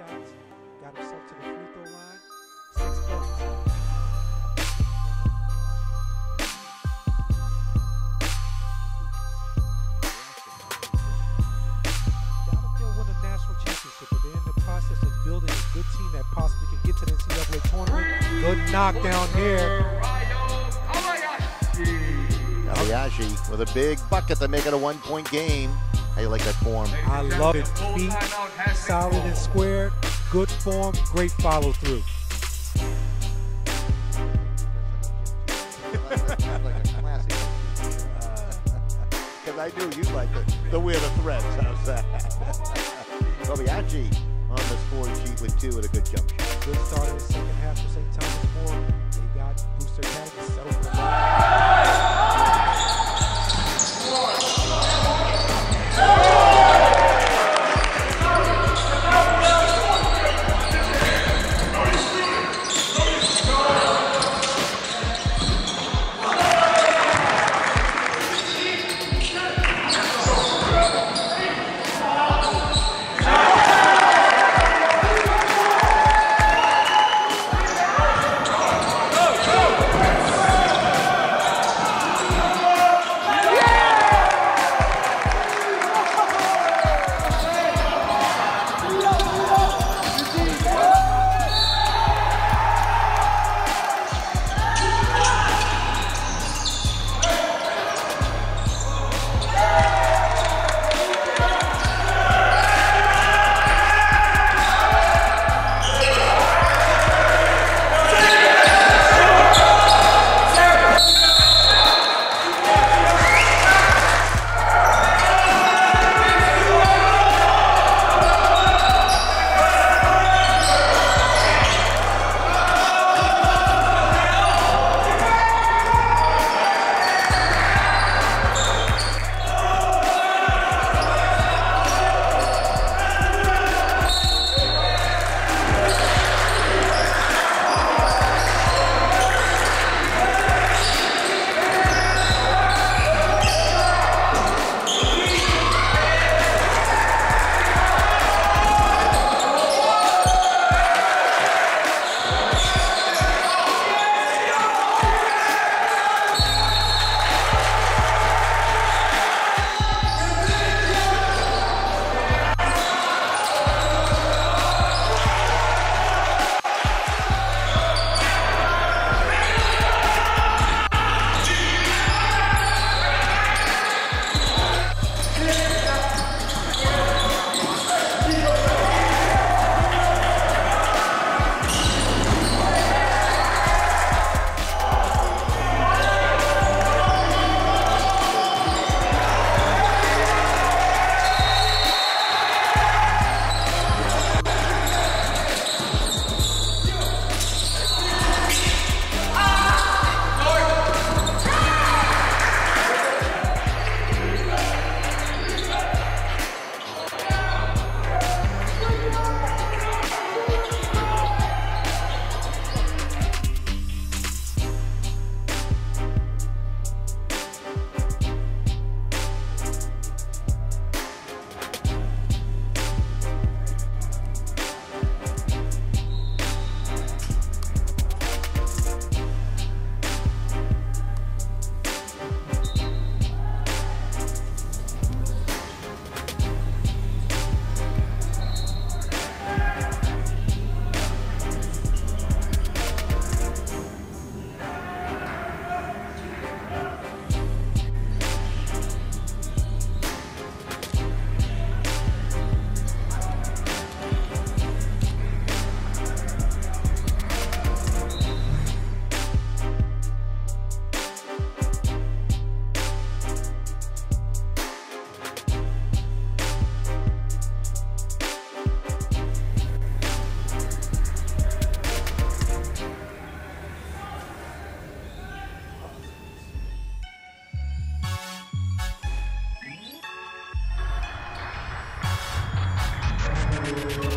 shots, got himself to the free throw line. Six points. Won a national championship, but they're in the process of building a good team that possibly can get to the NCAA tournament. Good knockdown here. Aliashi with a big bucket to make it a one-point game. How you like that form? I love it. Feet solid and square. Good form. Great follow through. Because I knew you like the, the weird of threats. How's that? Kobayashi on the score sheet with two and a good jump shot. Good start in the second half for St. Thomas More. They got Brewster Academy settled for you.